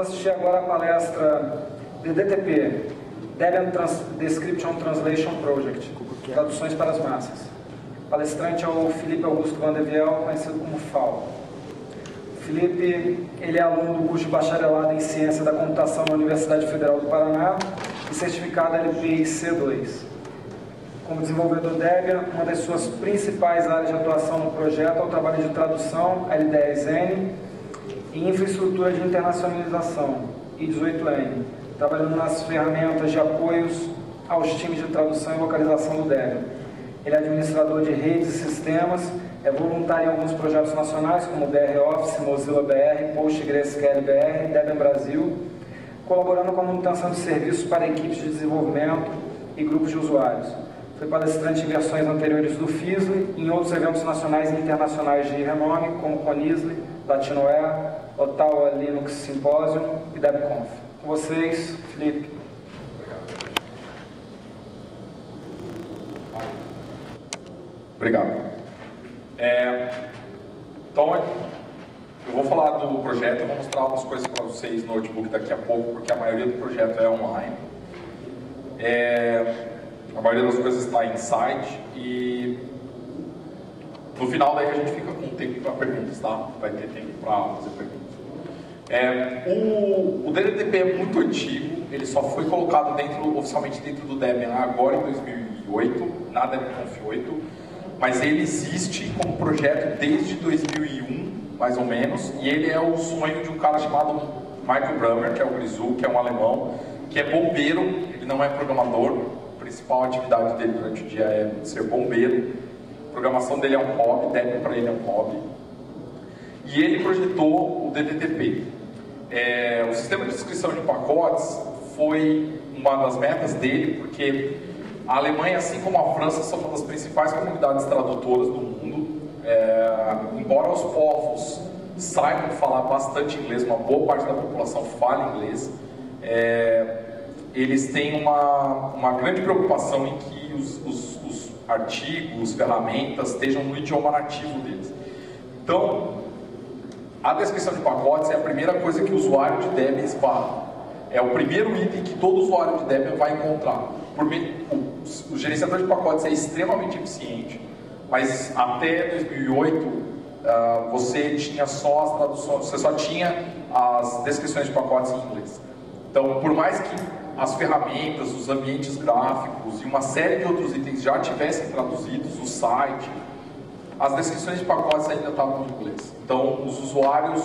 assistir agora a palestra DDTP, Debian Trans Description Translation Project, traduções para as massas. O palestrante é o Felipe Augusto Van de Viel, conhecido como FAO. O Felipe ele é aluno do curso de bacharelado em Ciência da Computação na Universidade Federal do Paraná e certificado LPI C2. Como desenvolvedor Debian, uma das suas principais áreas de atuação no projeto é o trabalho de tradução L10N e infraestrutura de internacionalização I18N, trabalhando nas ferramentas de apoios aos times de tradução e localização do Debian. Ele é administrador de redes e sistemas, é voluntário em alguns projetos nacionais como BR Office, Mozilla BR, PostgreSQL BR, Debian Brasil, colaborando com a manutenção de serviços para equipes de desenvolvimento e grupos de usuários. Foi palestrante em versões anteriores do FISLE e em outros eventos nacionais e internacionais de renome, como Conisle, Latinoair, Ottawa Linux Symposium e DebConf. Com vocês, Felipe. Obrigado. É, então, eu vou falar do projeto, eu vou mostrar algumas coisas para vocês no notebook daqui a pouco, porque a maioria do projeto é online. É, a maioria das coisas está em site e no final daí a gente fica com tempo para perguntas, tá? Vai ter tempo para fazer perguntas. É, o, o, DDTP é muito antigo, ele só foi colocado dentro, oficialmente dentro do Debian agora em 2008, na DebConf 8, mas ele existe como projeto desde 2001, mais ou menos, e ele é o sonho de um cara chamado Michael Brummer, que é o Grizu, que é um alemão, que é bombeiro, ele não é programador, principal atividade dele durante o dia é ser bombeiro, a programação dele é um hobby, Debian para ele é um hobby, e ele projetou o DDTP. É, o sistema de descrição de pacotes foi uma das metas dele, porque a Alemanha, assim como a França, são uma das principais comunidades tradutoras do mundo. É, embora os povos saibam falar bastante inglês, uma boa parte da população fala inglês, é, eles têm uma, uma grande preocupação em que os, os, os artigos, ferramentas estejam no idioma nativo deles. Então, a descrição de pacotes é a primeira coisa que o usuário de Debian esbarra. É o primeiro item que todo usuário de Debian vai encontrar. O, gerenciador de pacotes é extremamente eficiente, mas até 2008 uh, ah, você tinha só as traduções, você só tinha as descrições de pacotes em inglês. Então, por mais que as ferramentas, os ambientes gráficos e uma série de outros itens já tivessem traduzidos, o site, as descrições de pacotes ainda estavam em inglês. Então, os usuários,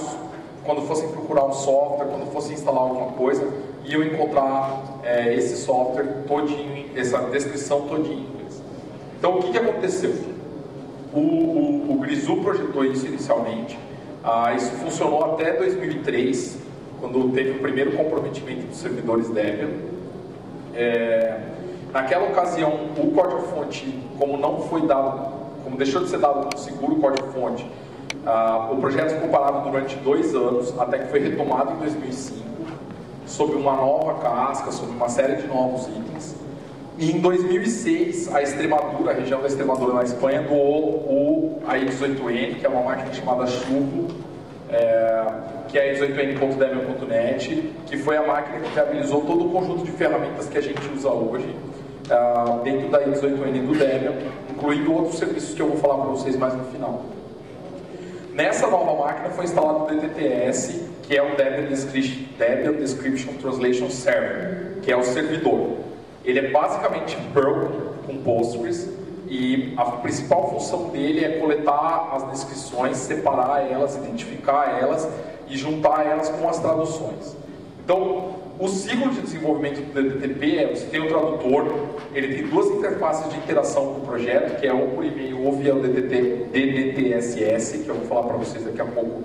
quando fossem procurar um software, quando fossem instalar alguma coisa, iam encontrar é, esse software todinho, essa descrição todinha em inglês. Então, o que, que aconteceu? O, o, o Grizu projetou isso inicialmente. Ah, isso funcionou até 2003, quando teve o primeiro comprometimento dos servidores Debian. É, naquela ocasião, o código-fonte, como não foi dado como deixou de ser dado como seguro código-fonte, uh, o projeto ficou parado durante dois anos, até que foi retomado em 2005, sob uma nova casca, sob uma série de novos itens. E em 2006, a Extremadura, a região da Extremadura na Espanha, doou o AX18N, que é uma máquina chamada Chupo, é, que é a 18n.debian.net, que foi a máquina que viabilizou todo o conjunto de ferramentas que a gente usa hoje uh, dentro da X8N do Debian, incluindo outros serviços que eu vou falar para vocês mais no final. Nessa nova máquina foi instalado o DTTS, que é o Debian Description, Debian Description Translation Server, que é o servidor. Ele é basicamente Perl com Postgres e a principal função dele é coletar as descrições, separar elas, identificar elas e juntar elas com as traduções. Então, o ciclo de desenvolvimento do DTP é, você tem o tradutor, ele tem duas interfaces de interação com o projeto, que é ou por e-mail ou via o DDT, DDTSS, que eu vou falar para vocês daqui a pouco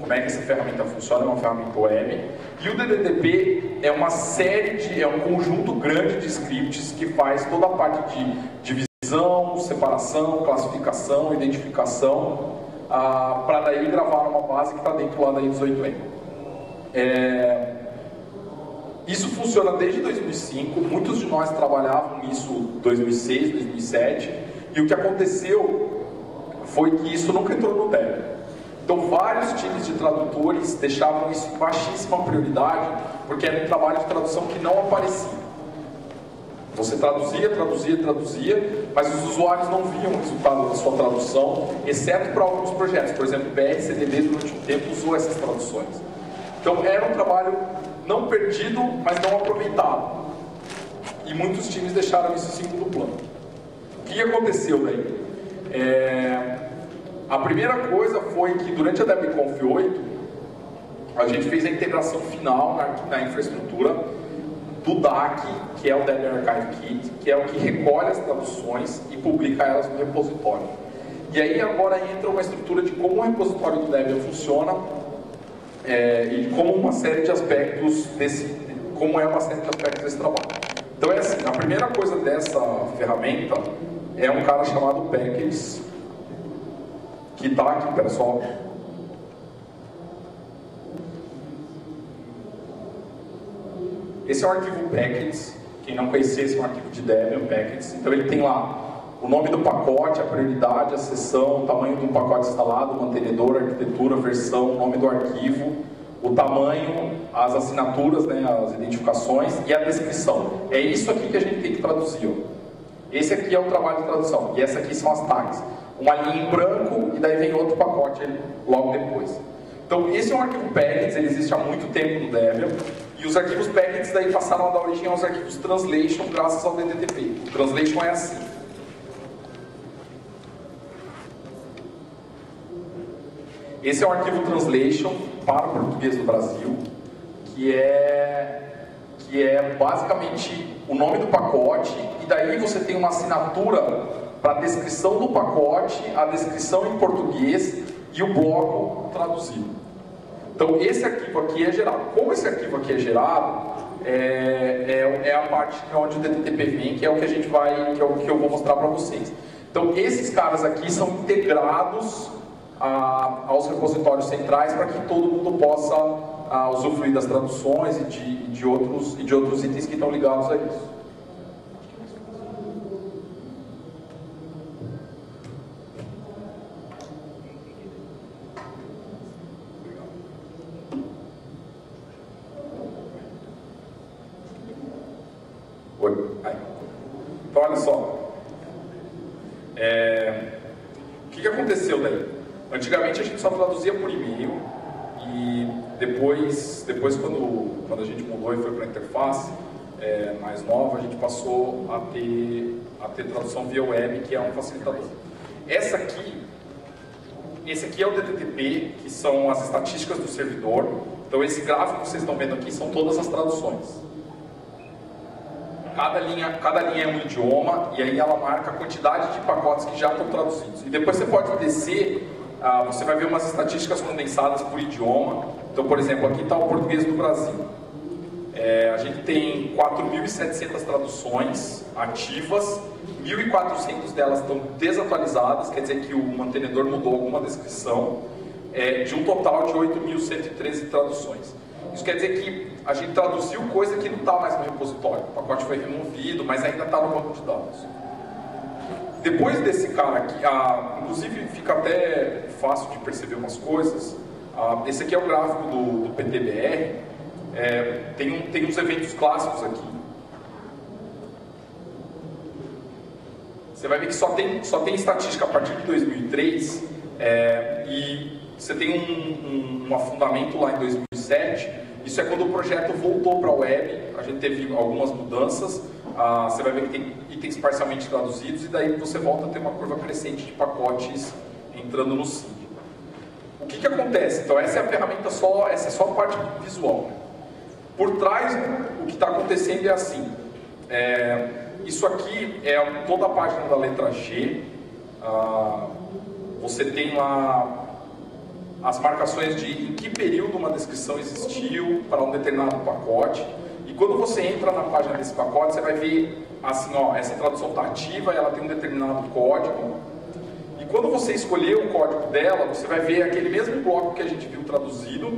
como é que essa ferramenta funciona, é uma ferramenta web. E o DDTP é uma série de, é um conjunto grande de scripts que faz toda a parte de divisão, separação, classificação, identificação, ah, para daí gravar uma base que está dentro lá da I18N. É, isso funciona desde 2005, muitos de nós trabalhavam nisso 2006, 2007, e o que aconteceu foi que isso nunca entrou no Debian. Então, vários times de tradutores deixavam isso em baixíssima prioridade, porque era um trabalho de tradução que não aparecia. Você traduzia, traduzia, traduzia, mas os usuários não viam o resultado da sua tradução, exceto para alguns projetos. Por exemplo, o BRCDB durante um tempo usou essas traduções. Então era um trabalho não perdido, mas não aproveitado. E muitos times deixaram isso em segundo plano. O que aconteceu daí? É... A primeira coisa foi que durante a DebConf 8, a gente fez a integração final na, na infraestrutura do DAC, que é o Debian Archive Kit, que é o que recolhe as traduções e publica elas no repositório. E aí agora entra uma estrutura de como o repositório do Debian funciona é, e como uma série de aspectos desse, como é uma série de aspectos desse trabalho. Então é assim, a primeira coisa dessa ferramenta é um cara chamado Packers, que está aqui, pessoal, Esse é um arquivo packets. Quem não conhecia, esse é um arquivo de Debian packets. Então ele tem lá o nome do pacote, a prioridade, a seção, o tamanho do pacote instalado, o mantenedor, arquitetura, versão, o nome do arquivo, o tamanho, as assinaturas, né, as identificações e a descrição. É isso aqui que a gente tem que traduzir. Esse aqui é o trabalho de tradução. E essa aqui são as tags. Uma linha em branco e daí vem outro pacote logo depois. Então esse é um arquivo packets, ele existe há muito tempo no Debian. E os arquivos packets daí passaram a dar origem aos arquivos translation graças ao DTTP. O translation é assim. Esse é o arquivo translation para o português do Brasil, que é, que é basicamente o nome do pacote, e daí você tem uma assinatura para a descrição do pacote, a descrição em português e o bloco traduzido. Então, esse arquivo aqui é gerado. Como esse arquivo aqui é gerado, é, é, é a parte onde o DTTP vem, que é o que a gente vai, que é o que eu vou mostrar para vocês. Então, esses caras aqui são integrados a, aos repositórios centrais para que todo mundo possa a, usufruir das traduções e de, de, outros, e de outros itens que estão ligados a isso. Antigamente a gente só traduzia por e-mail e depois, depois quando, quando a gente mudou e foi para a interface é, mais nova, a gente passou a ter, a ter tradução via web, que é um facilitador. Essa aqui, esse aqui é o DTTP, que são as estatísticas do servidor. Então esse gráfico que vocês estão vendo aqui são todas as traduções. Cada linha, cada linha é um idioma e aí ela marca a quantidade de pacotes que já estão traduzidos. E depois você pode descer ah, você vai ver umas estatísticas condensadas por idioma. Então, por exemplo, aqui está o português do Brasil. É, a gente tem 4.700 traduções ativas, 1.400 delas estão desatualizadas, quer dizer que o mantenedor mudou alguma descrição, é, de um total de 8.113 traduções. Isso quer dizer que a gente traduziu coisa que não está mais no repositório, o pacote foi removido, mas ainda está no banco de dados. Depois desse cara aqui, ah, inclusive fica até fácil de perceber umas coisas. Ah, esse aqui é o gráfico do, do PTBR. É, tem, um, tem uns eventos clássicos aqui. Você vai ver que só tem, só tem estatística a partir de 2003 é, e você tem um, um, um afundamento lá em 2007. Isso é quando o projeto voltou para a web, a gente teve algumas mudanças. Ah, você vai ver que tem itens parcialmente traduzidos e daí você volta a ter uma curva crescente de pacotes entrando no SIG. O que, que acontece? Então essa é a ferramenta só, essa é só a parte visual. Por trás, o que está acontecendo é assim. É, isso aqui é toda a página da letra G. Ah, você tem lá as marcações de em que período uma descrição existiu para um determinado pacote. E quando você entra na página desse pacote, você vai ver assim, ó, essa tradução está ativa, ela tem um determinado código. E quando você escolher o código dela, você vai ver aquele mesmo bloco que a gente viu traduzido,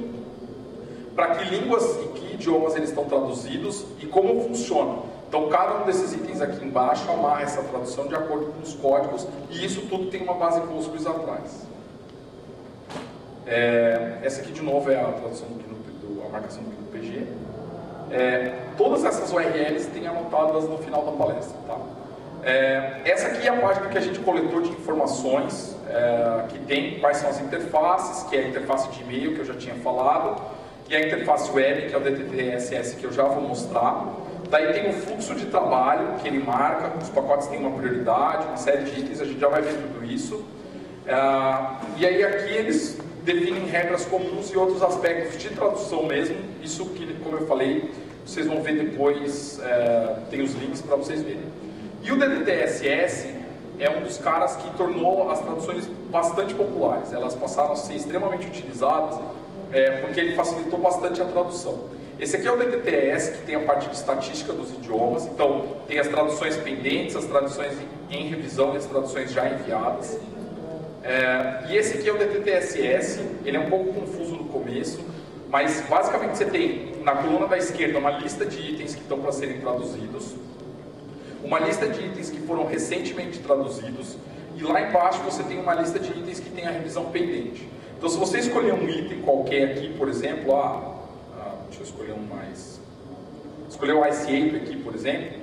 para que línguas e que idiomas eles estão traduzidos e como funciona. Então, cada um desses itens aqui embaixo amarra essa tradução de acordo com os códigos, e isso tudo tem uma base Postgres atrás. É, essa aqui de novo é a tradução do, do a marcação do PG. É, todas essas URLs têm anotadas no final da palestra. Tá? É, essa aqui é a página que a gente coletou de informações, é, que tem quais são as interfaces, que é a interface de e-mail que eu já tinha falado, e a interface web, que é o DTTSS que eu já vou mostrar. Daí tem o fluxo de trabalho, que ele marca, os pacotes têm uma prioridade, uma série de itens, a gente já vai ver tudo isso. É, e aí aqui eles definem regras comuns e outros aspectos de tradução mesmo, isso que, como eu falei, vocês vão ver depois, é, tem os links para vocês verem. E o DDTSS é um dos caras que tornou as traduções bastante populares. Elas passaram a ser extremamente utilizadas é, porque ele facilitou bastante a tradução. Esse aqui é o DTTS, que tem a parte de estatística dos idiomas. Então, tem as traduções pendentes, as traduções em revisão e as traduções já enviadas. É, e esse aqui é o DTTSS. Ele é um pouco confuso no começo, mas basicamente você tem na coluna da esquerda uma lista de itens que estão para serem traduzidos uma lista de itens que foram recentemente traduzidos e lá embaixo você tem uma lista de itens que tem a revisão pendente. Então, se você escolher um item qualquer aqui, por exemplo, ah, ah, deixa eu escolher um mais. Escolher o IC8 aqui, por exemplo,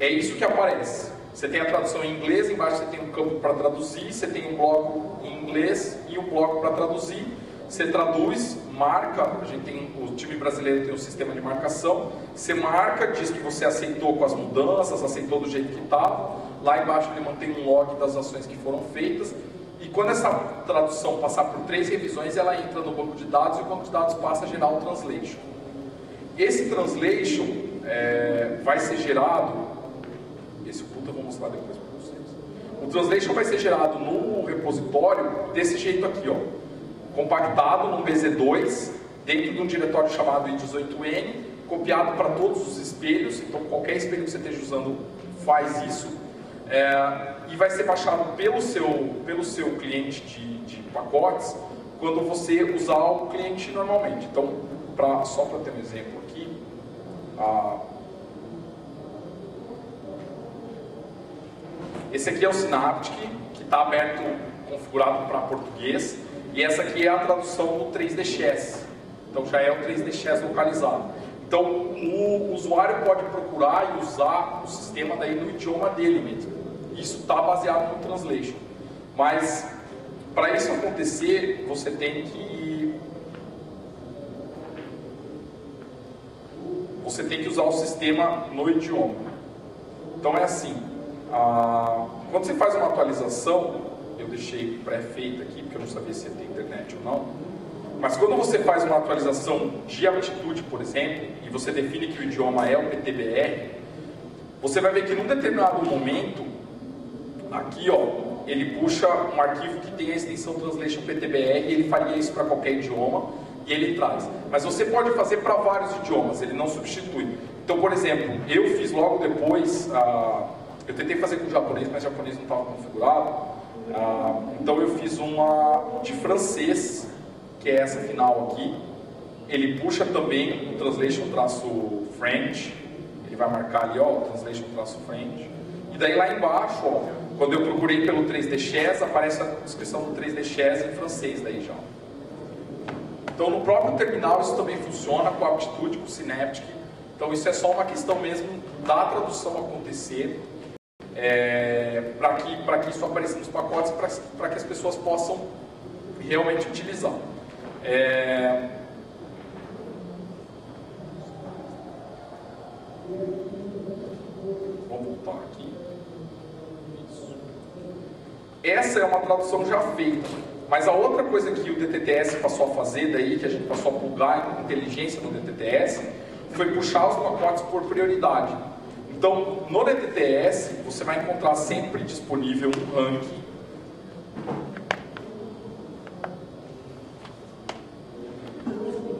é isso que aparece. Você tem a tradução em inglês, embaixo você tem um campo para traduzir, você tem um bloco em inglês e um bloco para traduzir. Você traduz, marca, a gente tem, o time brasileiro tem um sistema de marcação, você marca, diz que você aceitou com as mudanças, aceitou do jeito que estava, lá embaixo ele mantém um log das ações que foram feitas, e quando essa tradução passar por três revisões, ela entra no banco de dados e o banco de dados passa a gerar o translation. Esse translation é, vai ser gerado, esse puta eu vou mostrar depois para vocês. O translation vai ser gerado no repositório desse jeito aqui, ó compactado num BZ2, dentro de um diretório chamado i18n, copiado para todos os espelhos, então qualquer espelho que você esteja usando faz isso, é, e vai ser baixado pelo seu, pelo seu cliente de, de pacotes quando você usar o cliente normalmente. Então, pra, só para ter um exemplo aqui, a, esse aqui é o Synaptic, que está aberto, configurado para português, e essa aqui é a tradução do 3D Chess. Então já é o 3D Chess localizado. Então o usuário pode procurar e usar o sistema daí no idioma dele mesmo. Isso está baseado no translation. Mas para isso acontecer, você tem que você tem que usar o sistema no idioma. Então é assim, a... quando você faz uma atualização, eu deixei pré-feita aqui, porque eu não sabia se ia ter internet ou não. Mas quando você faz uma atualização de aptitude, por exemplo, e você define que o idioma é o PTBR, você vai ver que num determinado momento, aqui ó, ele puxa um arquivo que tem a extensão Translation PTBR, e ele faria isso para qualquer idioma, e ele traz. Mas você pode fazer para vários idiomas, ele não substitui. Então, por exemplo, eu fiz logo depois, ah, eu tentei fazer com japonês, mas japonês não estava configurado, ah, então eu fiz uma de francês, que é essa final aqui. Ele puxa também o translation traço French. Ele vai marcar ali, ó, o translation traço French. E daí lá embaixo, ó, quando eu procurei pelo 3D Chess, aparece a descrição do 3D Chess em francês daí já. Então no próprio terminal isso também funciona com a aptitude, com o Synaptic. Então isso é só uma questão mesmo da tradução acontecer é, para que, que isso apareça nos pacotes, para que as pessoas possam realmente utilizar. É... Vou voltar aqui. Isso. Essa é uma tradução já feita. Mas a outra coisa que o DTTS passou a fazer daí, que a gente passou a plugar inteligência no DTTS, foi puxar os pacotes por prioridade. Então, no DTTS, você vai encontrar sempre disponível um ranking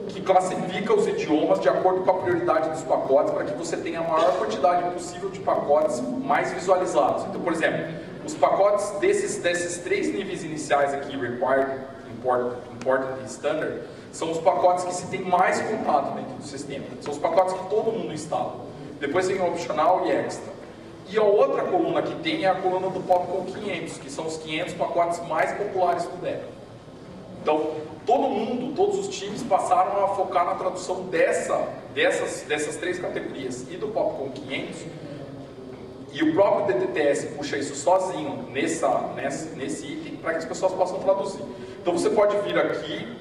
que classifica os idiomas de acordo com a prioridade dos pacotes para que você tenha a maior quantidade possível de pacotes mais visualizados. Então, por exemplo, os pacotes desses, desses três níveis iniciais aqui, Required, Important, important e Standard, são os pacotes que se tem mais contato dentro do sistema. São os pacotes que todo mundo instala. Depois tem o opcional e extra. E a outra coluna que tem é a coluna do Popcorn 500, que são os 500 pacotes mais populares do DEC. Então, todo mundo, todos os times passaram a focar na tradução dessa, dessas, dessas três categorias e do Popcom 500 e o próprio DTTS puxa isso sozinho nessa, nessa nesse item para que as pessoas possam traduzir. Então você pode vir aqui,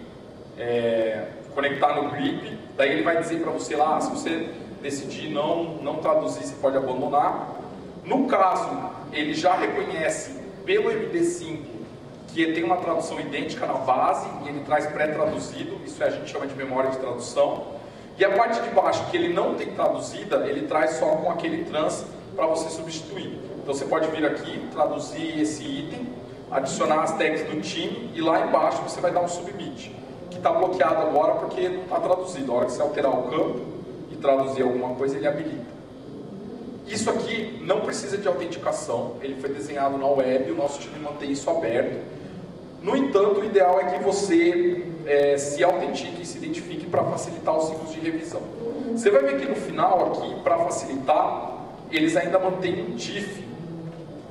é, conectar no grip, daí ele vai dizer para você lá, se você decidir não, não traduzir, você pode abandonar. No caso, ele já reconhece pelo MD5 que tem uma tradução idêntica na base e ele traz pré-traduzido, isso a gente chama de memória de tradução. E a parte de baixo, que ele não tem traduzida, ele traz só com aquele trans para você substituir. Então você pode vir aqui, traduzir esse item, adicionar as tags do time e lá embaixo você vai dar um submit, que está bloqueado agora porque não está traduzido. A hora que você alterar o campo traduzir alguma coisa, ele habilita. Isso aqui não precisa de autenticação, ele foi desenhado na web, o nosso time mantém isso aberto. No entanto, o ideal é que você é, se autentique e se identifique para facilitar os ciclos de revisão. Você vai ver que no final aqui, para facilitar, eles ainda mantêm um TIFF,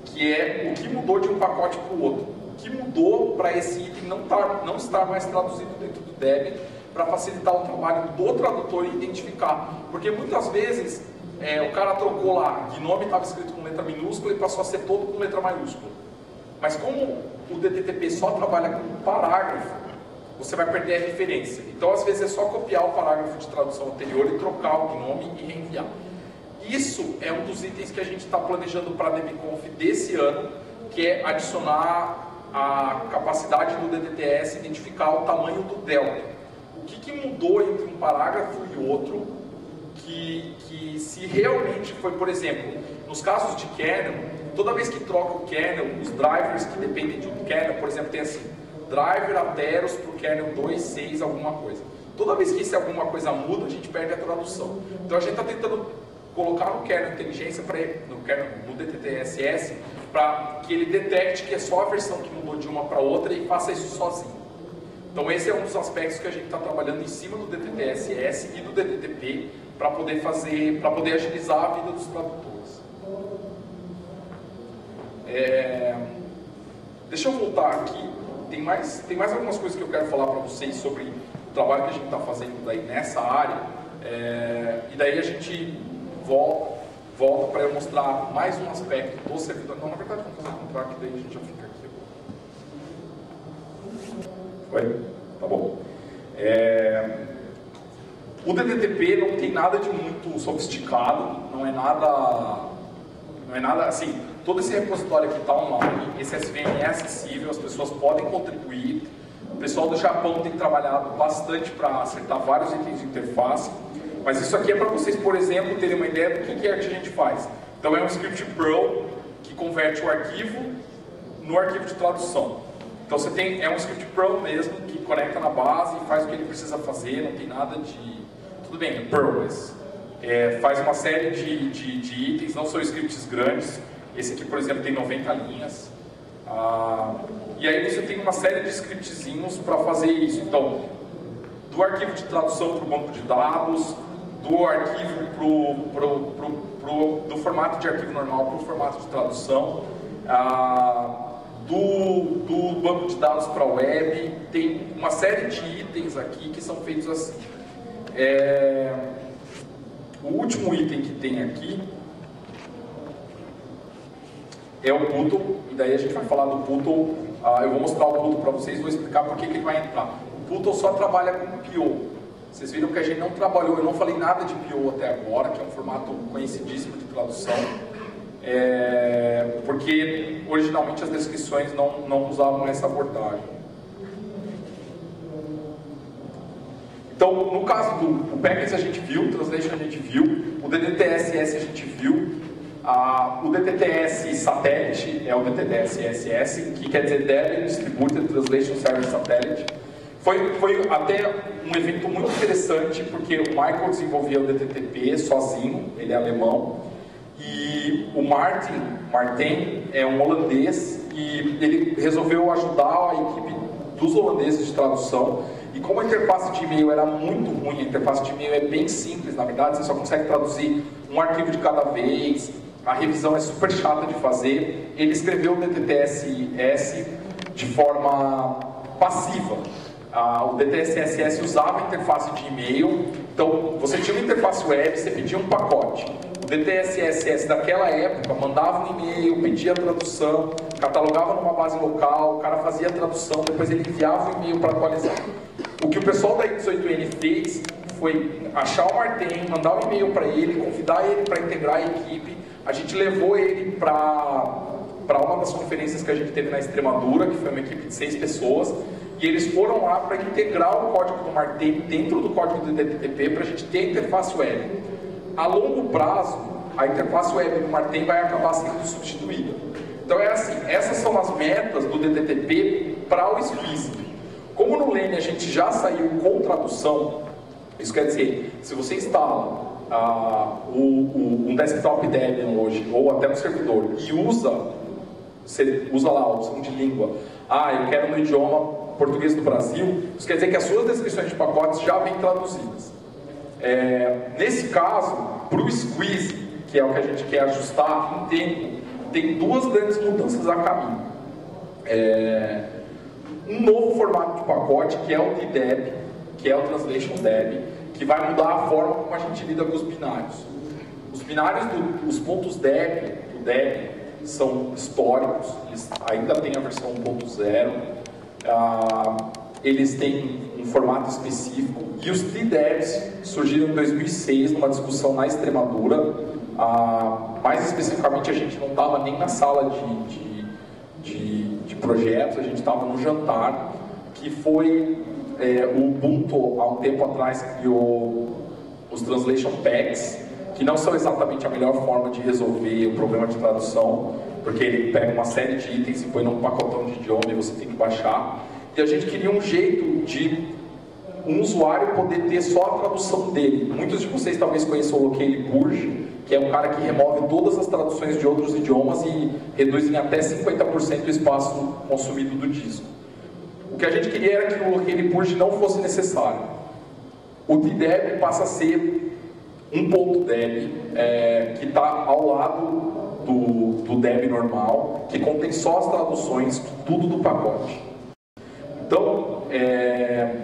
que é o que mudou de um pacote para o outro. O que mudou para esse item não, tá, não estar mais traduzido dentro do DEB para facilitar o trabalho do tradutor e identificar. Porque muitas vezes é, o cara trocou lá, de nome estava escrito com letra minúscula e passou a ser todo com letra maiúscula. Mas como o DTTP só trabalha com parágrafo, você vai perder a referência. Então, às vezes, é só copiar o parágrafo de tradução anterior e trocar o nome e reenviar. Isso é um dos itens que a gente está planejando para a DebConf desse ano, que é adicionar a capacidade do DDTS identificar o tamanho do delta. O que, que mudou entre um parágrafo e outro que, que se realmente foi, por exemplo, nos casos de kernel, toda vez que troca o kernel, os drivers que dependem de um kernel, por exemplo, tem assim, driver Ateros para o kernel 2.6 alguma coisa. Toda vez que isso alguma coisa muda, a gente perde a tradução. Então a gente está tentando colocar no kernel inteligência para no kernel no DTTSS para que ele detecte que é só a versão que mudou de uma para outra e faça isso sozinho. Então esse é um dos aspectos que a gente está trabalhando em cima do DTTSS e do DTTP para poder fazer, para poder agilizar a vida dos tradutores. É... Deixa eu voltar aqui. Tem mais, tem mais algumas coisas que eu quero falar para vocês sobre o trabalho que a gente está fazendo daí nessa área. É... E daí a gente volta, volta para mostrar mais um aspecto do servidor. Não, na verdade, vamos fazer o contrário, que daí a gente já fica Foi? Tá bom. É... O DDTP não tem nada de muito sofisticado, não é nada, não é nada assim. Todo esse repositório aqui está online, esse SVN é acessível, as pessoas podem contribuir. O pessoal do Japão tem trabalhado bastante para acertar vários itens de interface. Mas isso aqui é para vocês, por exemplo, terem uma ideia do que é que a gente faz. Então é um script Perl que converte o arquivo no arquivo de tradução. Então você tem, é um script Perl mesmo, que conecta na base e faz o que ele precisa fazer, não tem nada de... Tudo bem, Perl, mas é, faz uma série de, de, de, itens, não são scripts grandes. Esse aqui, por exemplo, tem 90 linhas. Ah, e aí você tem uma série de scriptzinhos para fazer isso. Então, do arquivo de tradução para o banco de dados, do arquivo pro, pro, pro, pro, do formato de arquivo normal para o formato de tradução, ah, do, do banco de dados para a web, tem uma série de itens aqui que são feitos assim. É, o último item que tem aqui é o Puto, e daí a gente vai falar do Puto, ah, eu vou mostrar o Puto para vocês, vou explicar por que, que ele vai entrar. O Puto só trabalha com PO, vocês viram que a gente não trabalhou, eu não falei nada de PO até agora, que é um formato conhecidíssimo de tradução, é, porque originalmente as descrições não, não usavam essa abordagem. Então, no caso do package a gente viu, o translation a gente viu, o DDTSS a gente viu, a, o DTTS satélite é o DTTS que quer dizer Debian Distributed Translation Service Satellite. Foi, foi até um evento muito interessante, porque o Michael desenvolvia o DTTP sozinho, ele é alemão, e o Martin, Martin é um holandês, e ele resolveu ajudar a equipe dos holandeses de tradução, e como a interface de e-mail era muito ruim, a interface de e-mail é bem simples, na verdade, você só consegue traduzir um arquivo de cada vez, a revisão é super chata de fazer, ele escreveu o DTTS-S de forma passiva, ah, o DTSSS usava a interface de e-mail, então você tinha uma interface web, você pedia um pacote. O DTSSS daquela época mandava um e-mail, pedia a tradução, catalogava numa base local, o cara fazia a tradução, depois ele enviava o e-mail para atualizar. O que o pessoal da X8N fez foi achar o Martin, mandar um e-mail para ele, convidar ele para integrar a equipe. A gente levou ele para para uma das conferências que a gente teve na Extremadura, que foi uma equipe de seis pessoas, e eles foram lá para integrar o código do Martin dentro do código do DTP para a gente ter a interface web. A longo prazo, a interface web do Martin vai acabar sendo substituída. Então é assim, essas são as metas do DTP para o Squeeze. Como no Lene a gente já saiu com tradução, isso quer dizer, se você instala uh, o, o, um desktop Debian hoje, ou até um servidor, e usa, você usa lá a opção de língua, ah, eu quero no idioma português do Brasil, isso quer dizer que as suas descrições de pacotes já vêm traduzidas. É, nesse caso, para o Squeeze, que é o que a gente quer ajustar em tempo, tem duas grandes mudanças a caminho. É, um novo formato de pacote, que é o TDEB, que é o Translation Deb, que vai mudar a forma como a gente lida com os binários. Os binários, do, os pontos DEB, do DEB, são históricos, eles ainda tem a versão 1.0, ah, eles têm um formato específico, e os TDEBs surgiram em 2006 numa discussão na Extremadura, ah, mais especificamente a gente não estava nem na sala de, de, de, de projetos, a gente estava no jantar, que foi é, o Ubuntu, há um tempo atrás, criou os Translation Packs, que não são exatamente a melhor forma de resolver o problema de tradução, porque ele pega uma série de itens e põe num pacotão de idioma e você tem que baixar. E a gente queria um jeito de um usuário poder ter só a tradução dele. Muitos de vocês talvez conheçam o Locale Purge, que é um cara que remove todas as traduções de outros idiomas e reduz em até 50% o espaço consumido do disco. O que a gente queria era que o Locale Purge não fosse necessário. O TDEB passa a ser um ponto DEB é, que está ao lado do, do DEB normal, que contém só as traduções de tudo do pacote. Então, é,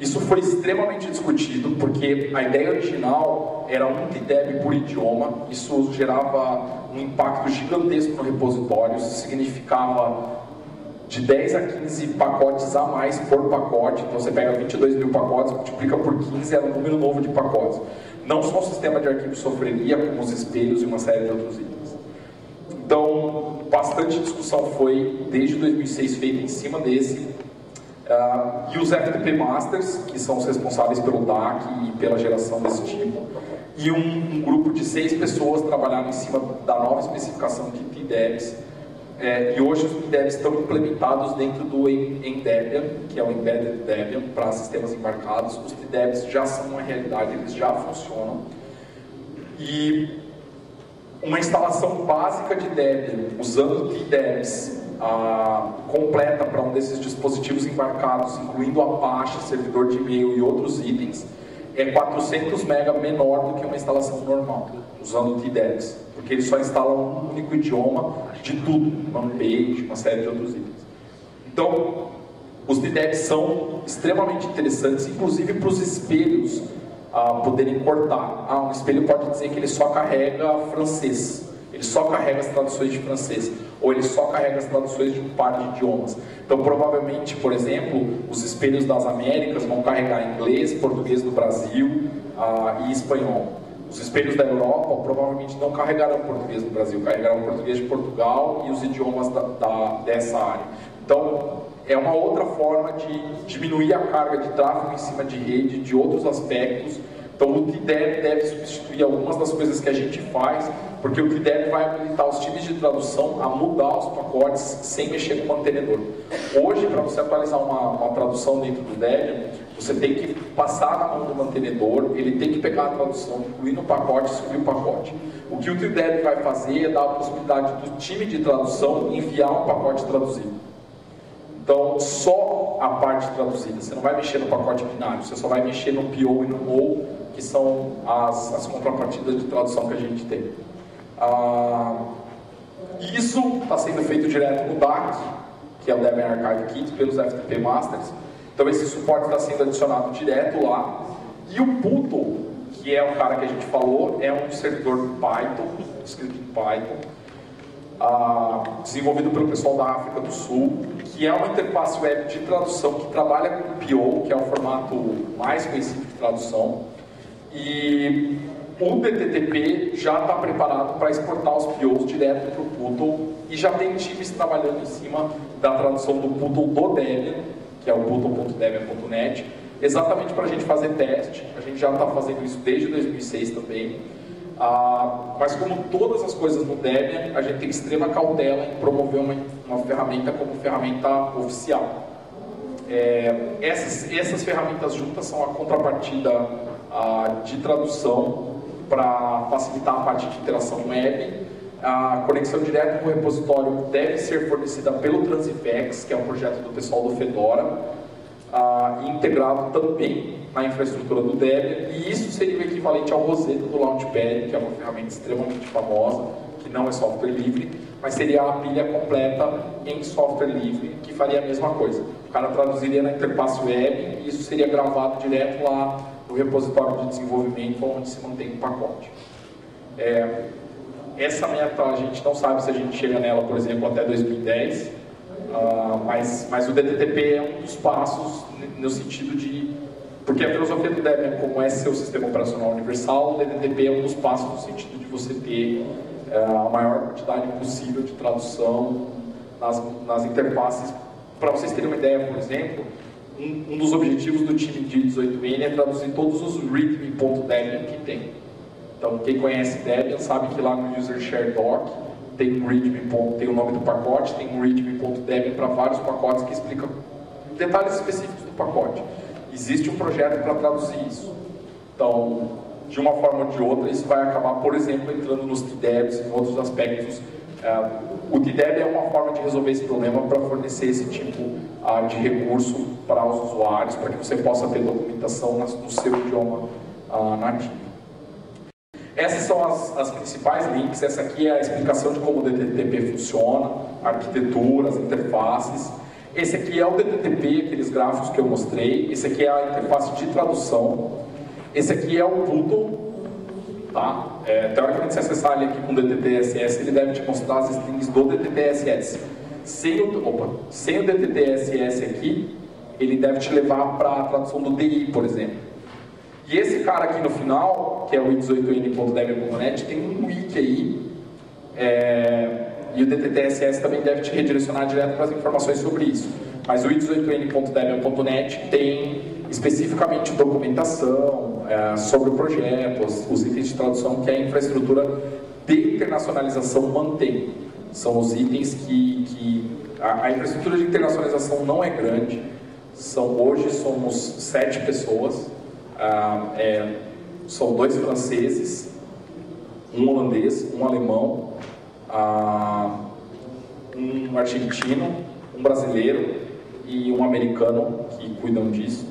isso foi extremamente discutido, porque a ideia original era um TDEB por idioma, isso gerava um impacto gigantesco no repositório, isso significava de 10 a 15 pacotes a mais por pacote. Então você pega 22 mil pacotes, multiplica por 15, era um número novo de pacotes. Não só o sistema de arquivos sofreria, como os espelhos e uma série de outros itens. Então, bastante discussão foi, desde 2006, feita em cima desse. Uh, e os FTP Masters, que são os responsáveis pelo DAC e pela geração desse tipo. E um, um grupo de seis pessoas trabalharam em cima da nova especificação de TDEPs, é, e hoje os devs estão implementados dentro do Debian, que é o Embedded Debian, para sistemas embarcados. Os TDEVs já são uma realidade, eles já funcionam. E uma instalação básica de Debian, usando TDEVs ah, completa para um desses dispositivos embarcados, incluindo Apache, servidor de e-mail e outros itens, é 400 MB menor do que uma instalação normal, usando TDEVs porque eles só instalam um único idioma de tudo, page, uma série de outros itens. Então, os DDEVs são extremamente interessantes, inclusive para os espelhos ah, poderem cortar. Ah, um espelho pode dizer que ele só carrega francês, ele só carrega as traduções de francês, ou ele só carrega as traduções de um par de idiomas. Então, provavelmente, por exemplo, os espelhos das Américas vão carregar inglês, português do Brasil ah, e espanhol. Os espelhos da Europa provavelmente não carregarão português no Brasil, carregarão português de Portugal e os idiomas da, da, dessa área. Então, é uma outra forma de diminuir a carga de tráfego em cima de rede, de outros aspectos. Então, o TDEV deve substituir algumas das coisas que a gente faz, porque o TDEV vai habilitar os times de tradução a mudar os pacotes sem mexer com o mantenedor. Hoje, para você atualizar uma, uma tradução dentro do Debian, você tem que passar na mão do mantenedor, ele tem que pegar a tradução, incluir no pacote e subir o pacote. O que o TDEP vai fazer é dar a possibilidade do time de tradução enviar um pacote traduzido. Então, só a parte traduzida. Você não vai mexer no pacote binário, você só vai mexer no PO e no MO, que são as, as contrapartidas de tradução que a gente tem. Ah, isso está sendo feito direto no DAC, que é o Debian Archive Kit, pelos FTP Masters. Então esse suporte está sendo adicionado direto lá. E o Puto, que é o cara que a gente falou, é um servidor Python, escrito em Python, ah, desenvolvido pelo pessoal da África do Sul, que é uma interface web de tradução que trabalha com PO, que é o formato mais conhecido de tradução. E o DTTP já está preparado para exportar os POs direto para o Poodle e já tem times trabalhando em cima da tradução do Poodle do Debian, que é o poodle.debian.net, exatamente para a gente fazer teste. A gente já está fazendo isso desde 2006 também. Ah, mas como todas as coisas no Debian, a gente tem extrema cautela em promover uma, uma ferramenta como ferramenta oficial. É, essas, essas ferramentas juntas são a contrapartida ah, de tradução para facilitar a parte de interação web. A conexão direta com o repositório deve ser fornecida pelo Transifex, que é um projeto do pessoal do Fedora, ah, integrado também na infraestrutura do Debian, e isso seria o equivalente ao Rosetta do Launchpad, que é uma ferramenta extremamente famosa, que não é software livre, mas seria a pilha completa em software livre, que faria a mesma coisa. O cara traduziria na interface web e isso seria gravado direto lá no repositório de desenvolvimento, onde se mantém o pacote. É, essa meta a gente não sabe se a gente chega nela, por exemplo, até 2010, uh, mas, mas o DTTP é um dos passos no sentido de porque a filosofia do Debian, como é seu sistema operacional universal, o DTTP é um dos passos no sentido de você ter uh, a maior quantidade possível de tradução nas, nas interfaces. Para vocês terem uma ideia, por exemplo, um, um, dos objetivos do time de 18N é traduzir todos os readme.debian que tem. Então, quem conhece Debian sabe que lá no user share doc tem um readme. tem o nome do pacote, tem um readme.debian para vários pacotes que explicam detalhes específicos do pacote existe um projeto para traduzir isso. Então, de uma forma ou de outra, isso vai acabar, por exemplo, entrando nos TDEBs e em outros aspectos. Uh, o TDEB é uma forma de resolver esse problema para fornecer esse tipo uh, de recurso para os usuários, para que você possa ter documentação no seu idioma uh, nativo. Essas são as, as, principais links. Essa aqui é a explicação de como o DTTP funciona, a arquitetura, as interfaces. Esse aqui é o DTTP, aqueles gráficos que eu mostrei. Esse aqui é a interface de tradução. Esse aqui é o Pluto. Tá? É, teoricamente, se acessar ele aqui com DTTSS, ele deve te mostrar as strings do DTTSS. Sem o, opa, sem o DTTSS aqui, ele deve te levar para a tradução do DI, por exemplo. E esse cara aqui no final, que é o i18n.debian.net, tem um wiki aí. É, e o DTTSS também deve te redirecionar direto para as informações sobre isso. Mas o i18n.debian.net tem especificamente documentação é, sobre o projeto, os, os, itens de tradução que a infraestrutura de internacionalização mantém. São os itens que, que a, a infraestrutura de internacionalização não é grande. São hoje somos sete pessoas. Ah, é, são dois franceses, um holandês, um alemão, um argentino, um brasileiro e um americano que cuidam disso.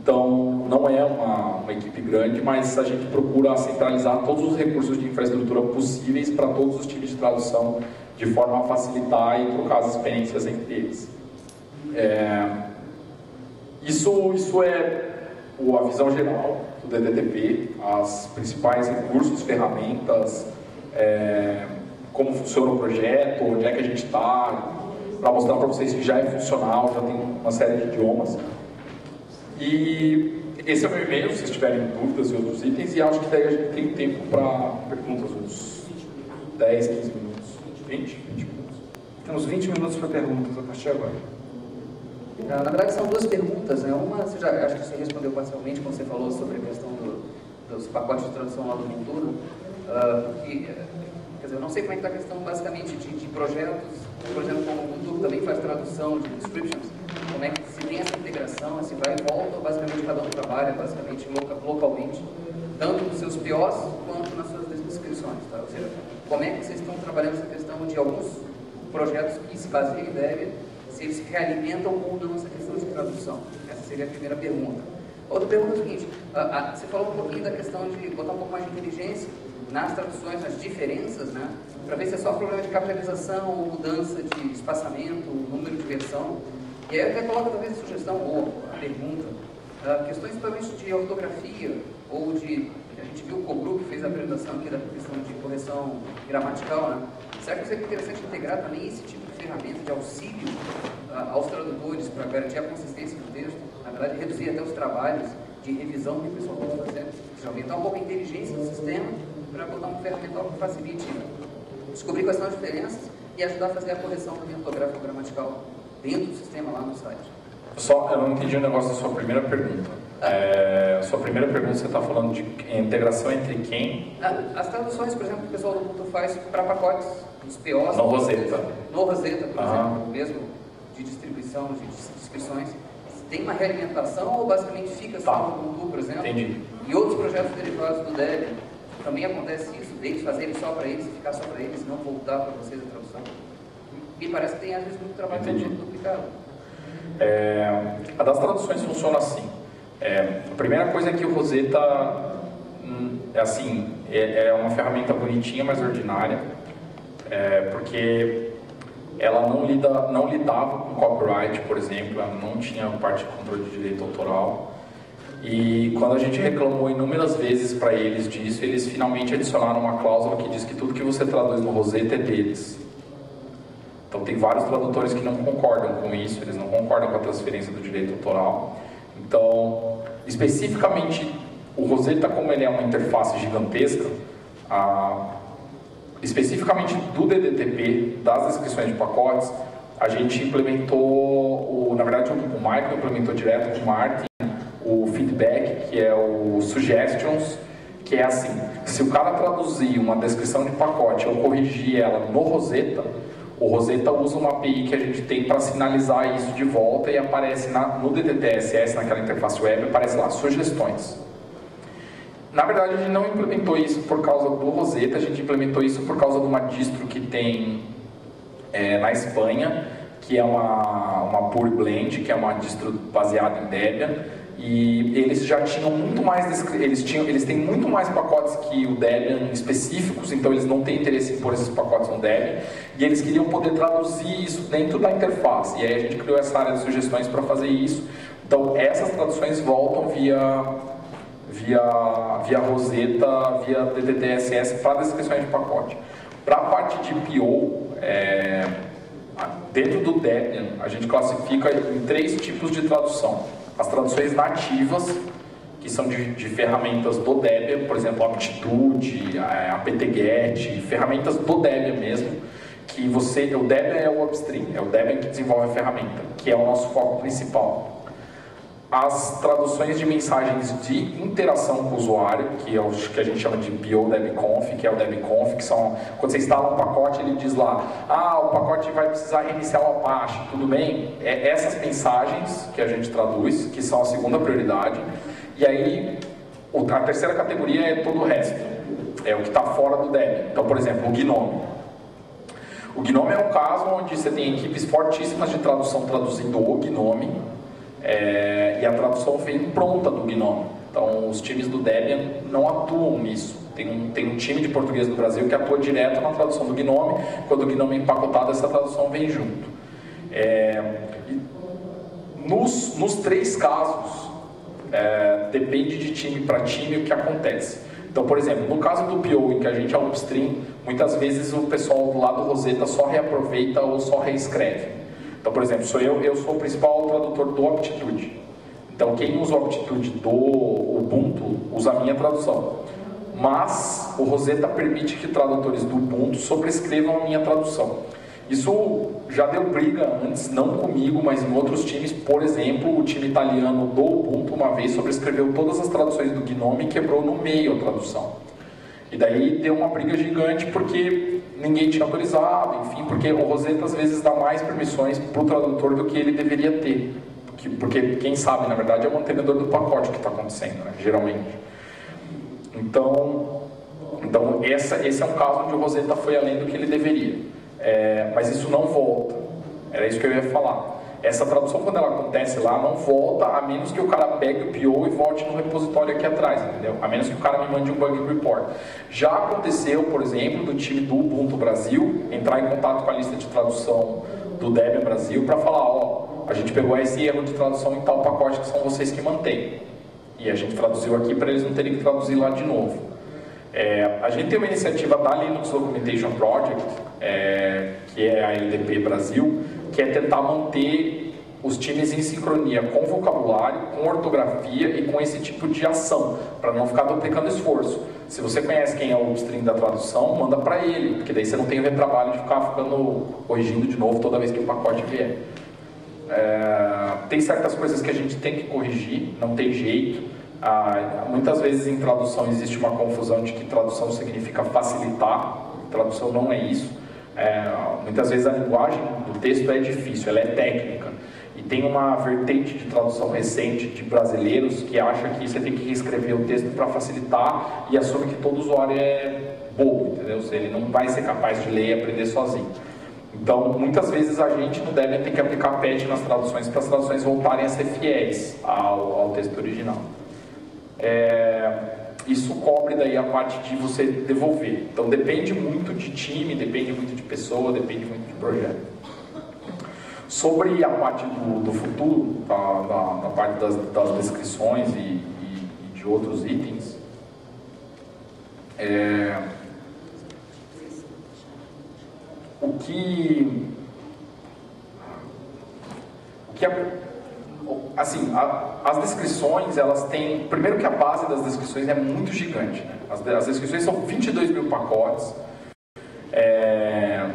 Então, não é uma, uma, equipe grande, mas a gente procura centralizar todos os recursos de infraestrutura possíveis para todos os times de tradução, de forma a facilitar e trocar as experiências entre eles. É, isso, isso é a visão geral do DDTP, as principais recursos, ferramentas, é, como funciona o projeto, onde é que a gente está, para mostrar para vocês que já é funcional, já tem uma série de idiomas. E esse é o meu e-mail, se vocês tiverem dúvidas e outros itens, e acho que daí a gente tem tempo para perguntas, uns 10, 15 minutos, 20, 20 minutos. Temos 20 minutos para perguntas a partir de agora. Na verdade, são duas perguntas. Né? Uma, você já, acho que você respondeu parcialmente quando você falou sobre a questão do, dos pacotes de tradução lá do futuro. Uh, que, Quer dizer, eu não sei como é que está a questão basicamente de, de, projetos, por exemplo, como o Google também faz tradução de descriptions, como é que se tem essa integração, se vai e volta, ou basicamente cada um trabalha basicamente loca, localmente, tanto nos seus POs quanto nas suas descrições, tá? Ou seja, como é que vocês estão trabalhando essa questão de alguns projetos que se baseiam em Debian, se eles se realimentam ou não essa questão de tradução? Essa seria a primeira pergunta. Outra pergunta é o seguinte, você falou um pouquinho da questão de botar um pouco mais de inteligência nas traduções, nas diferenças, né? Para ver se é só problema de capitalização ou mudança de espaçamento, número de versão. E aí até coloca talvez a sugestão ou a pergunta, uh, questões principalmente de ortografia ou de, a gente viu o Cobru que fez a apresentação aqui da questão de correção gramatical, né? Será que seria interessante integrar também esse tipo ferramenta de auxílio uh, aos tradutores para garantir a consistência do texto? Na verdade, reduzir até os trabalhos de revisão que o pessoal está fazendo. Aumentar um pouco a inteligência do sistema para botar um ferramental que facilite descobrir quais são as diferenças e ajudar a fazer a correção também ortográfica gramatical dentro do sistema lá no site. Só, eu não entendi o negócio da sua primeira pergunta. É, sua primeira pergunta você está falando de integração entre quem? Ah, as traduções, por exemplo, que o pessoal do mundo faz para pacotes, os POs. No Rosetta. No Rosetta, por ah. exemplo, mesmo de distribuição, de descrições. Tem uma realimentação ou basicamente fica só tá. no Ubuntu, por exemplo? Entendi. E outros projetos derivados do Debian, também acontece isso, deles fazerem só para eles, ficar só para eles, não voltar para vocês a tradução. Me parece que tem às vezes muito trabalho Entendi. duplicado. É, a das traduções funciona assim. É, a primeira coisa é que o Rosetta hum, é assim, é, é, uma ferramenta bonitinha, mas ordinária, é, porque ela não, lida, não lidava com copyright, por exemplo, ela não tinha parte de controle de direito autoral. E quando a gente reclamou inúmeras vezes para eles disso, eles finalmente adicionaram uma cláusula que diz que tudo que você traduz no Rosetta é deles. Então tem vários tradutores que não concordam com isso, eles não concordam com a transferência do direito autoral. Então, especificamente o Rosetta, como ele é uma interface gigantesca, a, especificamente do DDTP, das descrições de pacotes, a gente implementou, o, na verdade o Michael implementou direto com o Martin o feedback, que é o suggestions, que é assim, se o cara traduzir uma descrição de pacote ou corrigir ela no Rosetta, o Rosetta usa uma API que a gente tem para sinalizar isso de volta e aparece na, no DTTSS, naquela interface web, aparece lá, sugestões. Na verdade, a gente não implementou isso por causa do Rosetta, a gente implementou isso por causa de uma distro que tem é, na Espanha, que é uma, uma Pure Blend, que é uma distro baseada em Debian, e eles já tinham muito mais eles tinham eles têm muito mais pacotes que o Debian específicos então eles não têm interesse em pôr esses pacotes no Debian. E eles queriam poder traduzir isso dentro da interface. E aí a gente criou essa área de sugestões para fazer isso. Então essas traduções voltam via via via Rosetta via DDTSS para descrições de pacote. Para a parte de PO é, dentro do Debian a gente classifica em três tipos de tradução as traduções nativas, que são de, de ferramentas do Debian, por exemplo, Aptitude, a, a PTGet, ferramentas do Debian mesmo, que você, o Debian é o upstream, é o Debian que desenvolve a ferramenta, que é o nosso foco principal as traduções de mensagens de interação com o usuário, que é o que a gente chama de BioDebConf, que é o DebConf, que são quando você instala um pacote, ele diz lá, ah, o pacote vai precisar reiniciar o Apache, tudo bem? É essas mensagens que a gente traduz, que são a segunda prioridade, e aí a terceira categoria é todo o resto, é o que está fora do Debian. Então, por exemplo, o Gnome. O Gnome é um caso onde você tem equipes fortíssimas de tradução traduzindo o Gnome, é, e a tradução vem pronta do Gnome. Então, os times do Debian não atuam nisso. Tem um, tem um time de português no Brasil que atua direto na tradução do Gnome. Quando o Gnome é empacotado, essa tradução vem junto. É, nos, nos três casos, é, depende de time para time o que acontece. Então, por exemplo, no caso do PO, em que a gente é upstream, muitas vezes o pessoal do lado Rosetta só reaproveita ou só reescreve. Então, por exemplo, sou eu, eu sou o principal do Aptitude. Então, quem usa o Aptitude do Ubuntu usa a minha tradução. Mas o Rosetta permite que tradutores do Ubuntu sobrescrevam a minha tradução. Isso já deu briga antes, não comigo, mas em outros times. Por exemplo, o time italiano do Ubuntu uma vez sobrescreveu todas as traduções do Gnome e quebrou no meio a tradução. E daí deu uma briga gigante porque ninguém tinha autorizado, enfim, porque o Rosetta às vezes dá mais permissões para o tradutor do que ele deveria ter. Porque, porque, quem sabe, na verdade, é o mantenedor do pacote que está acontecendo, né, geralmente. Então, então essa, esse é um caso onde o Rosetta foi além do que ele deveria. É, mas isso não volta. Era isso que eu ia falar. Essa tradução, quando ela acontece lá, não volta a menos que o cara pegue o PO e volte no repositório aqui atrás, entendeu? A menos que o cara me mande um bug report. Já aconteceu, por exemplo, do time do Ubuntu Brasil entrar em contato com a lista de tradução do Debian Brasil para falar, ó, a gente pegou esse erro de tradução em tal pacote que são vocês que mantêm. E a gente traduziu aqui para eles não terem que traduzir lá de novo. É, a gente tem uma iniciativa da Linux Documentation Project, é, que é a LDP Brasil, que é tentar manter os times em sincronia com vocabulário, com ortografia e com esse tipo de ação, para não ficar duplicando esforço. Se você conhece quem é o upstream da tradução, manda para ele, porque daí você não tem o retrabalho de ficar ficando corrigindo de novo toda vez que o pacote vier. É, tem certas coisas que a gente tem que corrigir, não tem jeito. Ah, muitas vezes em tradução existe uma confusão de que tradução significa facilitar, tradução não é isso. É, muitas vezes a linguagem do texto é difícil, ela é técnica. E tem uma vertente de tradução recente de brasileiros que acha que você tem que reescrever o texto para facilitar e assume que todo usuário é bobo, entendeu? Ele não vai ser capaz de ler e aprender sozinho. Então, muitas vezes a gente no Debian tem que aplicar patch nas traduções para as traduções voltarem a ser fiéis ao, ao texto original. É, isso cobre daí a parte de você devolver. Então, depende muito de time, depende muito de pessoa, depende muito de projeto. Sobre a parte do, do futuro, da, da, da, parte das, das descrições e, e, e, de outros itens, é, o que, o que assim, a, as descrições, elas têm, primeiro que a base das descrições é muito gigante, né? as, as descrições são 22 mil pacotes, é,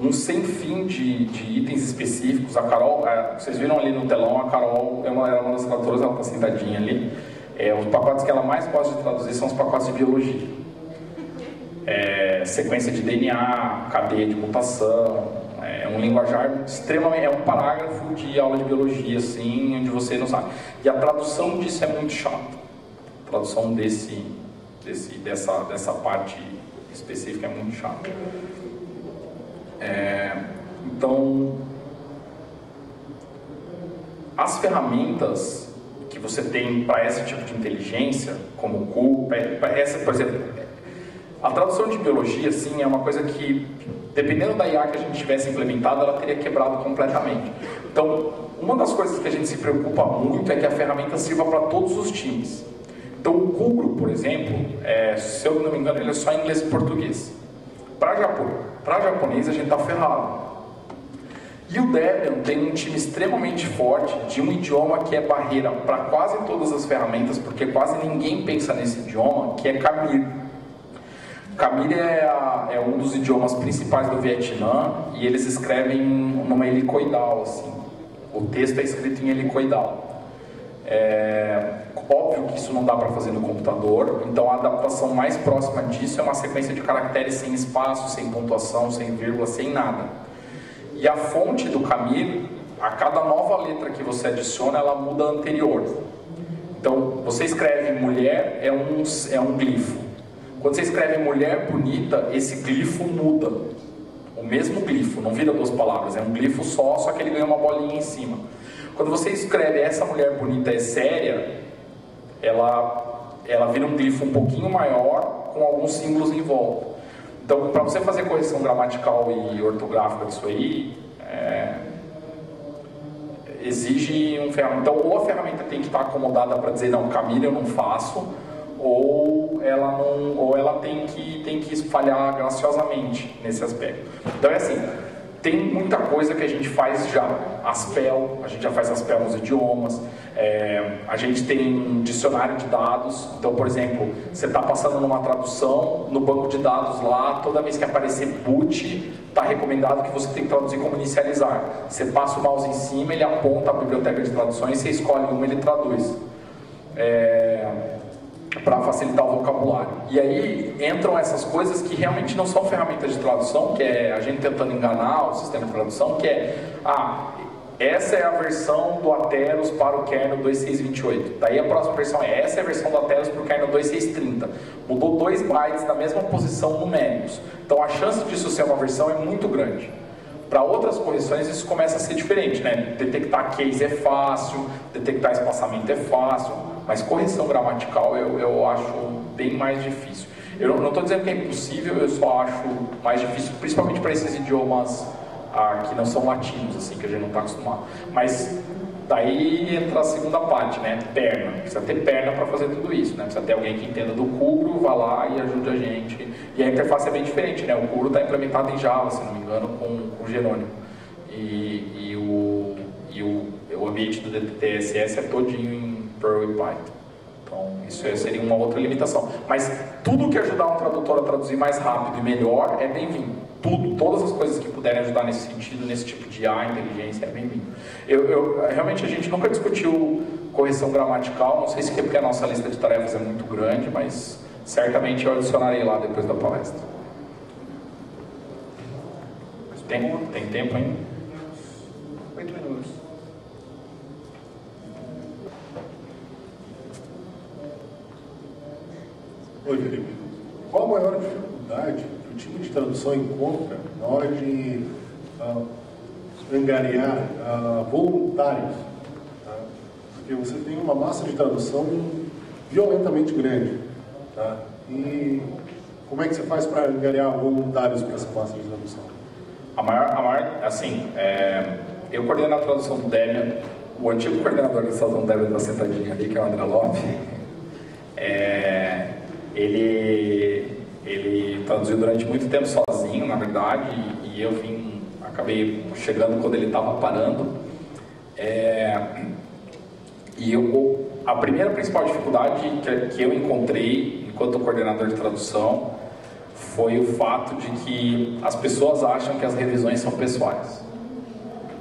um sem fim de, de, itens específicos. A Carol, é, vocês viram ali no telão, a Carol é uma, é uma das tradutoras, ela está sentadinha ali. É, os pacotes que ela mais gosta de traduzir são os pacotes de biologia. É, sequência de DNA, cadeia de mutação. É um linguajar extremamente. É um parágrafo de aula de biologia, assim, onde você não sabe. E a tradução disso é muito chata. A tradução desse, desse, dessa, dessa parte específica é muito chata. É, então, as ferramentas que você tem para esse tipo de inteligência, como o Q, essa, por exemplo, a tradução de biologia, sim, é uma coisa que, dependendo da IA que a gente tivesse implementado, ela teria quebrado completamente. Então, uma das coisas que a gente se preocupa muito é que a ferramenta sirva para todos os times. Então, o Google, por exemplo, é, se eu não me engano, ele é só inglês e português. Para japonês, para japonês a gente está ferrado. E o Debian tem um time extremamente forte de um idioma que é barreira para quase todas as ferramentas, porque quase ninguém pensa nesse idioma, que é Camir. Camir é, a, é, um dos idiomas principais do Vietnã e eles escrevem numa helicoidal, assim. O texto é escrito em helicoidal. É, óbvio que isso não dá para fazer no computador, então a adaptação mais próxima disso é uma sequência de caracteres sem espaço, sem pontuação, sem vírgula, sem nada. E a fonte do Camille, a cada nova letra que você adiciona, ela muda a anterior. Então, você escreve mulher, é um, é um glifo. Quando você escreve mulher bonita, esse glifo muda. O mesmo glifo, não vira duas palavras, é um glifo só, só que ele ganha uma bolinha em cima. Quando você escreve essa mulher bonita é séria, ela, ela vira um glifo um pouquinho maior com alguns símbolos em volta. Então, para você fazer correção gramatical e ortográfica disso aí, é, exige um ferramenta. Então, ou a ferramenta tem que estar acomodada para dizer, não, Camila eu não faço, ou ela, não, ou ela tem, que, tem que falhar graciosamente nesse aspecto. Então, é assim, tem muita coisa que a gente faz já. Aspel, a gente já faz Aspel nos idiomas. É, a gente tem um dicionário de dados. Então, por exemplo, você está passando numa tradução, no banco de dados lá, toda vez que aparecer boot, está recomendado que você tem que traduzir como inicializar. Você passa o mouse em cima, ele aponta a biblioteca de traduções, você escolhe uma, ele traduz. É, para facilitar o vocabulário. E aí entram essas coisas que realmente não são ferramentas de tradução, que é a gente tentando enganar o sistema de tradução, que é, ah, essa é a versão do Ateros para o kernel 2628. Daí a próxima versão é essa é a versão do Ateros para o kernel 2630. Mudou 2 bytes na mesma posição numéricos. Então a chance disso ser uma versão é muito grande. Para outras correções isso começa a ser diferente, né? Detectar case é fácil, detectar espaçamento é fácil, mas correção gramatical eu, eu acho bem mais difícil. Eu não estou dizendo que é impossível, eu só acho mais difícil, principalmente para esses idiomas ah, que não são latinos, assim, que a gente não está acostumado. Mas daí entra a segunda parte, né? Perna. Precisa ter perna para fazer tudo isso, né? Precisa ter alguém que entenda do Cubro, vá lá e ajude a gente. E a interface é bem diferente, né? O Cubro está implementado em Java, se não me engano, com, com o Jerônimo. E, e, o, e o, o ambiente do DTSS é todinho em Perl e Python. Então, isso seria uma outra limitação. Mas tudo que ajudar um tradutor a traduzir mais rápido e melhor é bem-vindo tudo, todas as coisas que puderem ajudar nesse sentido, nesse tipo de A, inteligência, é bem-vindo. Eu, eu, realmente a gente nunca discutiu correção gramatical, não sei se é porque a nossa lista de tarefas é muito grande, mas certamente eu adicionarei lá depois da palestra. Tem, tem tempo ainda? Oito minutos. Oi, Felipe. Qual a maior dificuldade o time de tradução encontra na hora de uh, angariar uh, voluntários. Tá? Porque você tem uma massa de tradução violentamente grande. Tá? E como é que você faz para angariar voluntários para essa massa de tradução? A maior, a maior assim, é, eu coordeno a tradução do Debian, o antigo coordenador da tradução do Debian está sentadinho ali, que é o André Lopes, é, ele ele traduziu durante muito tempo sozinho, na verdade, e, e eu vim, acabei chegando quando ele estava parando. É, e eu, a primeira principal dificuldade que, que eu encontrei enquanto coordenador de tradução foi o fato de que as pessoas acham que as revisões são pessoais.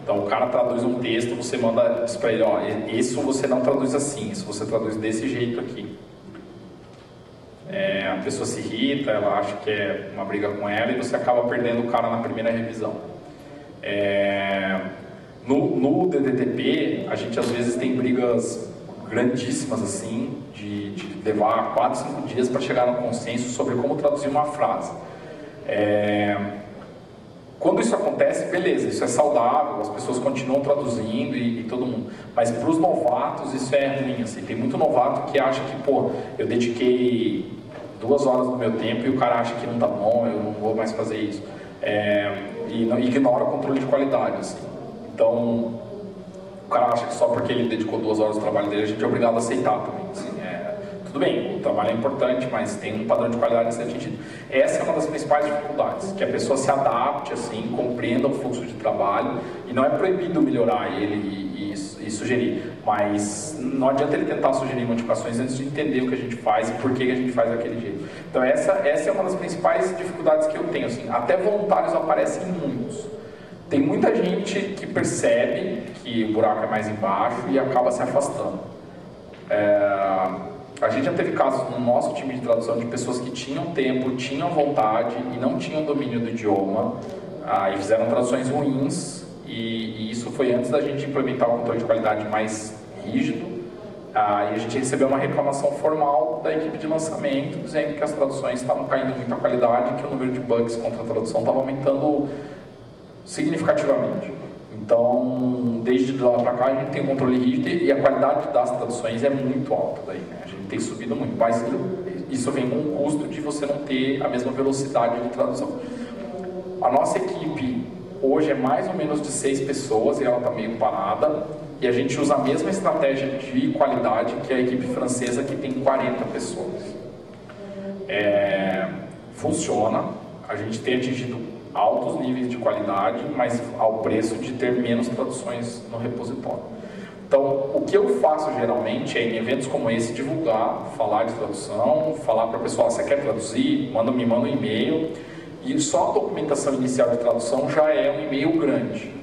Então o cara traduz um texto, você manda para ele, ó, isso você não traduz assim, isso você traduz desse jeito aqui. É, a pessoa se irrita, ela acha que é uma briga com ela e você acaba perdendo o cara na primeira revisão. É, no, no DDTP, a gente às vezes tem brigas grandíssimas assim, de, de levar 4, 5 dias para chegar no consenso sobre como traduzir uma frase. É, quando isso acontece, beleza, isso é saudável, as pessoas continuam traduzindo e, e todo mundo. Mas para os novatos isso é ruim, assim. Tem muito novato que acha que, pô, eu dediquei duas horas do meu tempo e o cara acha que não tá bom, eu não vou mais fazer isso. É, e não, ignora o controle de qualidade, assim. Então, o cara acha que só porque ele dedicou duas horas do trabalho dele, a gente é obrigado a aceitar também. Assim, é, tudo bem, o trabalho é importante, mas tem um padrão de qualidade a ser atingido. Essa é uma das principais dificuldades, que a pessoa se adapte, assim, compreenda o fluxo de trabalho, e não é proibido melhorar ele e, e, e sugerir, mas não adianta ele tentar sugerir modificações antes de entender o que a gente faz e por que, a gente faz daquele jeito. Então essa, essa é uma das principais dificuldades que eu tenho, assim, até voluntários aparecem muitos. Tem muita gente que percebe que o buraco é mais embaixo e acaba se afastando. É a gente já teve casos no nosso time de tradução de pessoas que tinham tempo, tinham vontade e não tinham domínio do idioma ah, e fizeram traduções ruins e, e, isso foi antes da gente implementar o controle de qualidade mais rígido ah, e a gente recebeu uma reclamação formal da equipe de lançamento dizendo que as traduções estavam caindo muito a qualidade que o número de bugs contra a tradução estava aumentando significativamente. Então, desde lá para cá, a gente tem um controle rígido e a qualidade das traduções é muito alta. Daí, né? A gente tem subido muito, mas isso vem com o custo de você não ter a mesma velocidade de tradução. A nossa equipe hoje é mais ou menos de seis pessoas e ela está meio parada. E a gente usa a mesma estratégia de qualidade que a equipe francesa, que tem 40 pessoas. É, funciona, a gente tem atingido altos níveis de qualidade, mas ao preço de ter menos traduções no repositório. Então, o que eu faço geralmente é em eventos como esse divulgar, falar de tradução, falar para o pessoal, você quer traduzir? Manda, me manda um e-mail. E só a documentação inicial de tradução já é um e-mail grande.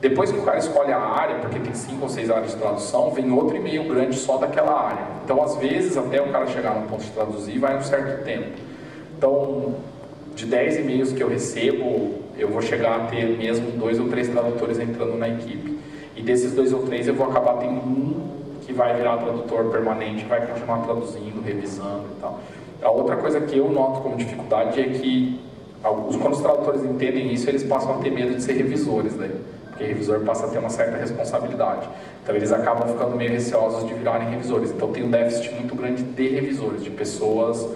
Depois que o cara escolhe a área, porque tem cinco ou seis áreas de tradução, vem outro e-mail grande só daquela área. Então, às vezes, até o cara chegar no ponto de traduzir, vai um certo tempo. Então, de 10 e-mails que eu recebo, eu vou chegar a ter mesmo dois ou três tradutores entrando na equipe. E desses dois ou três eu vou acabar tendo um que vai virar tradutor permanente, vai continuar traduzindo, revisando e tal. A outra coisa que eu noto como dificuldade é que alguns, quando os tradutores entendem isso, eles passam a ter medo de ser revisores daí. Porque revisor passa a ter uma certa responsabilidade. Então eles acabam ficando meio receosos de virarem revisores. Então tem um déficit muito grande de revisores, de pessoas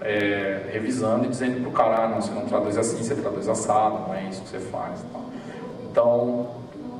é, revisando e dizendo para o cara, ah, não, você não traduz assim, você traduz assado, não é isso que você faz. Então,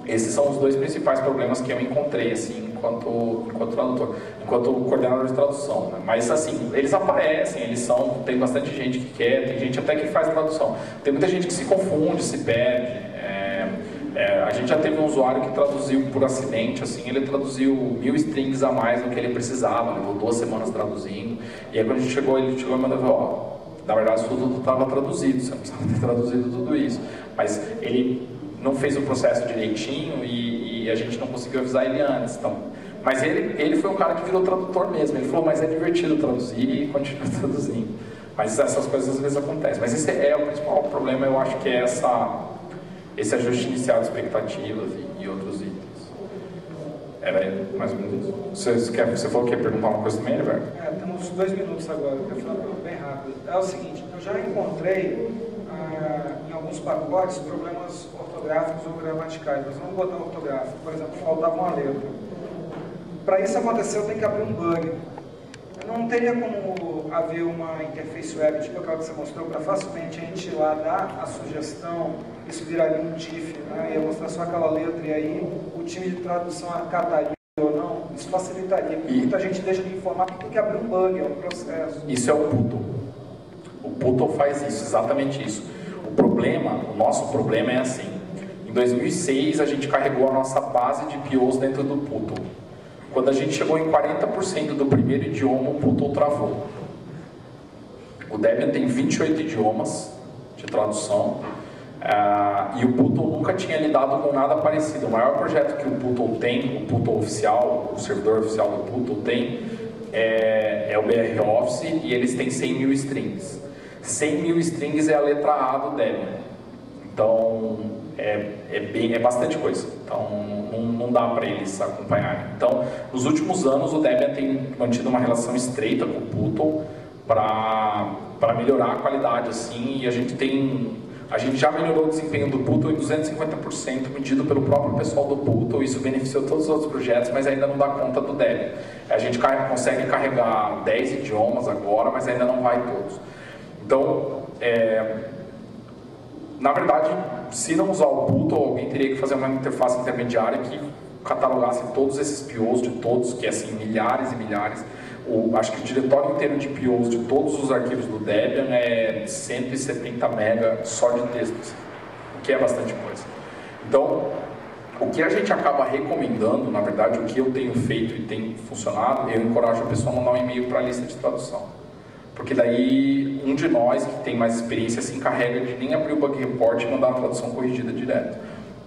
esses são os dois principais problemas que eu encontrei, assim, enquanto, enquanto tradutor, enquanto coordenador de tradução. Né? Mas, assim, eles aparecem, eles são, tem bastante gente que quer, tem gente até que faz tradução. Tem muita gente que se confunde, se perde. É, é, a gente já teve um usuário que traduziu por acidente, assim, ele traduziu mil strings a mais do que ele precisava, levou duas semanas traduzindo. E aí quando a gente chegou, ele chegou e mandou, ó, na verdade isso tudo estava traduzido, você não precisava ter traduzido tudo isso. Mas ele não fez o processo direitinho e, e, a gente não conseguiu avisar ele antes. Então, mas ele, ele foi um cara que virou tradutor mesmo. Ele falou, mas é divertido traduzir e continua traduzindo. Mas essas coisas às vezes acontecem. Mas esse é o principal problema, eu acho que é essa, esse ajuste inicial de expectativas e, e outros itens. Era mais ou menos isso. Você, você, quer, você falou que ia perguntar uma coisa também, Alberto? É, temos dois minutos agora, eu quero falar bem rápido. É o seguinte, eu já encontrei ah, em alguns pacotes problemas ortográficos ou gramaticais, mas vamos botar ortográfico. Por exemplo, faltava uma letra. Para isso acontecer, eu tenho que abrir um bug. Não teria como haver uma interface web, tipo aquela que você mostrou, para facilmente a gente ir lá dar a sugestão, isso viraria um TIFF, né? ia mostrar só aquela letra e aí o time de tradução acataria ou não, isso facilitaria. E muita gente deixa de informar que tem que abrir um bug, é um processo. Isso é o Puto. O Puto faz isso, exatamente isso. O problema, o nosso problema é assim. Em 2006 a gente carregou a nossa base de POs dentro do Puto. Quando a gente chegou em 40% do primeiro idioma, o Puto travou. O Debian tem 28 idiomas de tradução uh, e o Puto nunca tinha lidado com nada parecido. O maior projeto que o Puto tem, o Puto oficial, o servidor oficial do Puto tem, é, é o BR Office e eles têm 100 mil strings. 100 mil strings é a letra A do Debian. Então, é, é, bem, é bastante coisa. Então, não, não dá para eles acompanharem. Então, nos últimos anos, o Debian tem mantido uma relação estreita com o Puto para melhorar a qualidade, assim, e a gente tem... A gente já melhorou o desempenho do Puto em 250%, medido pelo próprio pessoal do Puto, isso beneficiou todos os outros projetos, mas ainda não dá conta do Debian. A gente consegue carregar 10 idiomas agora, mas ainda não vai todos. Então, é, na verdade, se não usar o Puto, alguém teria que fazer uma interface intermediária que catalogasse todos esses POs de todos, que é assim, milhares e milhares. O, acho que o diretório inteiro de POs de todos os arquivos do Debian é 170 MB só de texto, assim, o que é bastante coisa. Então, o que a gente acaba recomendando, na verdade, o que eu tenho feito e tem funcionado, eu encorajo a pessoa a mandar um e-mail para a lista de tradução. Porque daí um de nós que tem mais experiência se encarrega de nem abrir o bug report e mandar a tradução corrigida direto.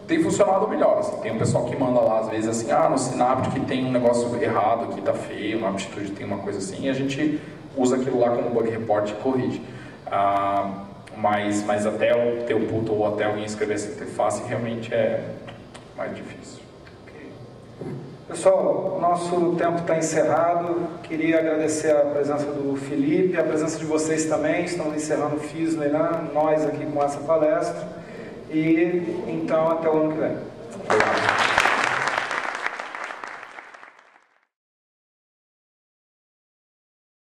Tem funcionado melhor, assim. tem um pessoal que manda lá às vezes assim, ah, no Synaptic tem um negócio errado aqui, tá feio, no Aptitude tem uma coisa assim, e a gente usa aquilo lá como bug report e corrige. Ah, mas, mas até ter o puto ou até alguém escrever essa interface realmente é mais difícil. Pessoal, nosso tempo está encerrado. Queria agradecer a presença do Felipe, a presença de vocês também. Estamos encerrando o FISMA, né? nós aqui com essa palestra. E então, até o ano que vem. Obrigado.